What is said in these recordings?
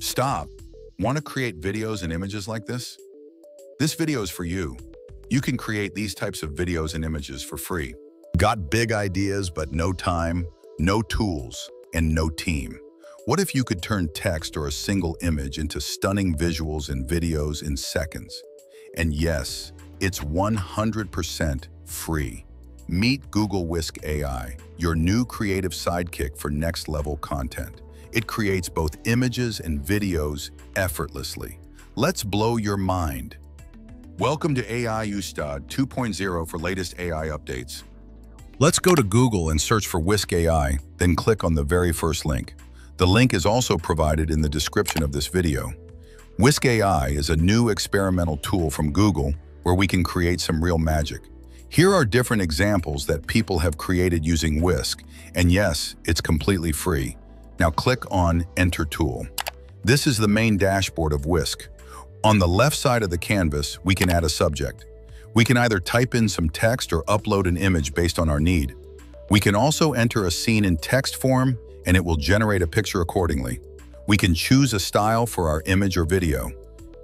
Stop. Want to create videos and images like this? This video is for you. You can create these types of videos and images for free. Got big ideas but no time, no tools, and no team? What if you could turn text or a single image into stunning visuals and videos in seconds? And yes, it's 100% free. Meet Google Whisk AI, your new creative sidekick for next-level content. It creates both images and videos effortlessly. Let's blow your mind. Welcome to AI Ustad 2.0 for latest AI updates. Let's go to Google and search for Whisk AI, then click on the very first link. The link is also provided in the description of this video. Whisk AI is a new experimental tool from Google where we can create some real magic. Here are different examples that people have created using Whisk, and yes, it's completely free. Now click on Enter Tool. This is the main dashboard of Whisk. On the left side of the canvas, we can add a subject. We can either type in some text or upload an image based on our need. We can also enter a scene in text form and it will generate a picture accordingly. We can choose a style for our image or video.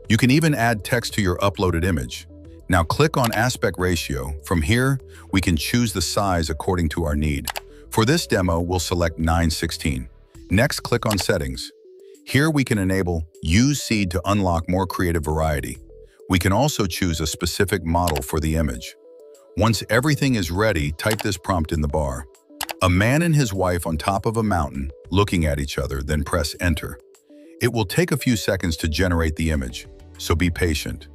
You can even add text to your uploaded image. Now click on aspect ratio. From here, we can choose the size according to our need. For this demo, we'll select 916. Next, click on Settings. Here we can enable Use Seed to unlock more creative variety. We can also choose a specific model for the image. Once everything is ready, type this prompt in the bar. A man and his wife on top of a mountain, looking at each other, then press Enter. It will take a few seconds to generate the image, so be patient.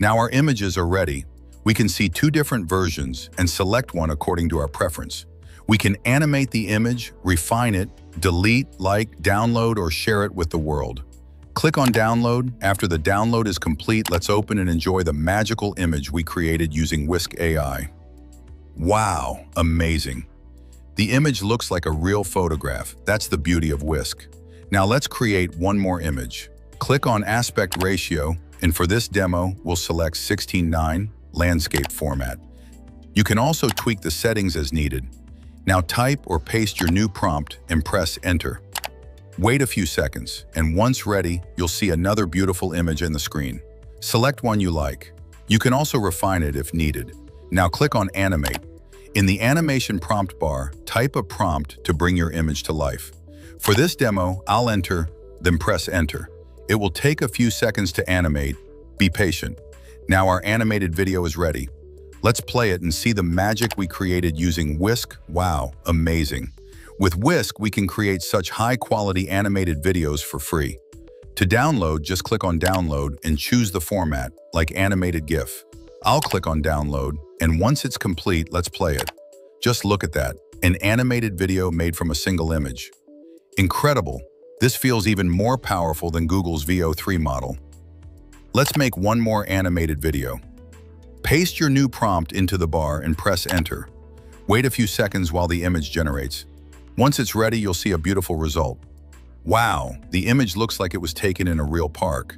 Now our images are ready. We can see two different versions and select one according to our preference. We can animate the image, refine it, delete, like, download, or share it with the world. Click on download. After the download is complete, let's open and enjoy the magical image we created using Whisk AI. Wow, amazing. The image looks like a real photograph. That's the beauty of Whisk. Now let's create one more image. Click on aspect ratio, and for this demo, we'll select 16:9 landscape format. You can also tweak the settings as needed. Now type or paste your new prompt and press enter. Wait a few seconds, and once ready, you'll see another beautiful image in the screen. Select one you like. You can also refine it if needed. Now click on Animate. In the animation prompt bar, type a prompt to bring your image to life. For this demo, I'll enter, then press enter. It will take a few seconds to animate. Be patient. Now our animated video is ready. Let's play it and see the magic we created using Whisk. Wow, amazing. With Whisk, we can create such high-quality animated videos for free. To download, just click on Download and choose the format, like animated GIF. I'll click on Download, and once it's complete, let's play it. Just look at that, an animated video made from a single image. Incredible. This feels even more powerful than Google's Veo 3 model. Let's make one more animated video. Paste your new prompt into the bar and press enter. Wait a few seconds while the image generates. Once it's ready, you'll see a beautiful result. Wow, the image looks like it was taken in a real park.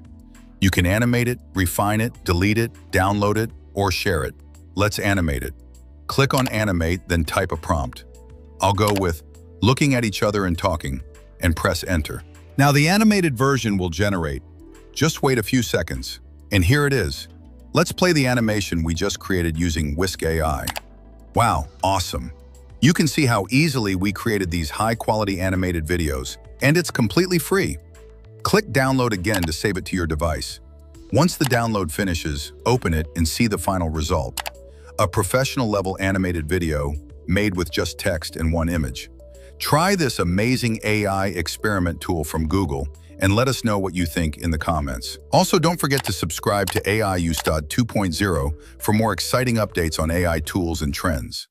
You can animate it, refine it, delete it, download it, or share it. Let's animate it. Click on Animate, then type a prompt. I'll go with looking at each other and talking, and press Enter. Now the animated version will generate. Just wait a few seconds. And here it is. Let's play the animation we just created using Whisk AI. Wow, awesome. You can see how easily we created these high-quality animated videos, and it's completely free. Click Download again to save it to your device. Once the download finishes, open it and see the final result. A professional-level animated video made with just text and one image. Try this amazing AI experiment tool from Google and let us know what you think in the comments. Also, don't forget to subscribe to AI Ustad 2.0 for more exciting updates on AI tools and trends.